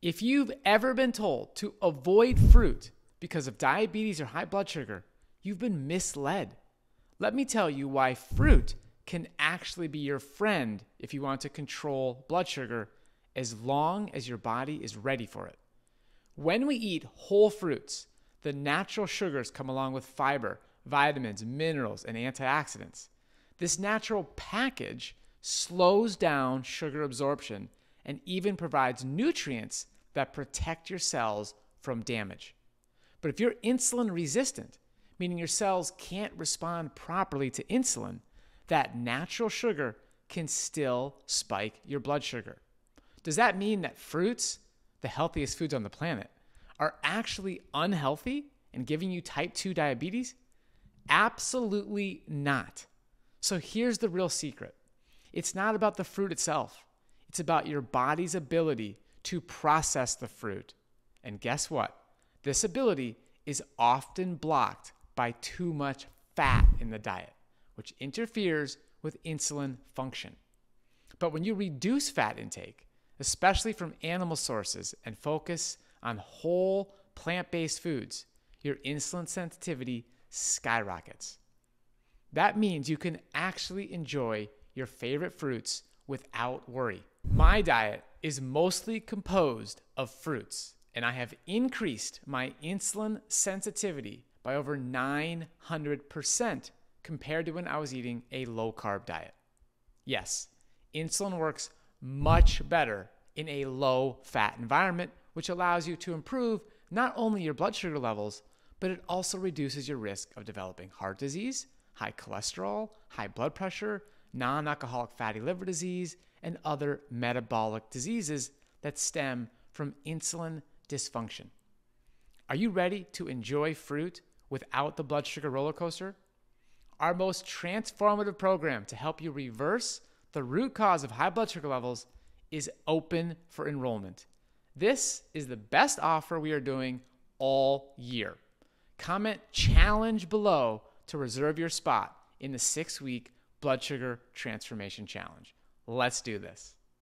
If you've ever been told to avoid fruit because of diabetes or high blood sugar, you've been misled. Let me tell you why fruit can actually be your friend if you want to control blood sugar as long as your body is ready for it. When we eat whole fruits, the natural sugars come along with fiber, vitamins, minerals, and antioxidants. This natural package slows down sugar absorption and even provides nutrients that protect your cells from damage. But if you're insulin resistant, meaning your cells can't respond properly to insulin, that natural sugar can still spike your blood sugar. Does that mean that fruits, the healthiest foods on the planet, are actually unhealthy and giving you type 2 diabetes? Absolutely not. So here's the real secret it's not about the fruit itself, it's about your body's ability to process the fruit. And guess what? This ability is often blocked by too much fat in the diet, which interferes with insulin function. But when you reduce fat intake, especially from animal sources, and focus on whole plant based foods, your insulin sensitivity skyrockets. That means you can actually enjoy your favorite fruits without worry. My diet is mostly composed of fruits, and I have increased my insulin sensitivity by over 900% compared to when I was eating a low carb diet. Yes, insulin works much better in a low fat environment, which allows you to improve not only your blood sugar levels, but it also reduces your risk of developing heart disease, high cholesterol, high blood pressure, non alcoholic fatty liver disease, and other metabolic diseases that stem from insulin dysfunction. Are you ready to enjoy fruit without the blood sugar roller coaster? Our most transformative program to help you reverse the root cause of high blood sugar levels is open for enrollment. This is the best offer we are doing all year. Comment challenge below to reserve your spot in the six week blood sugar transformation challenge. Let's do this.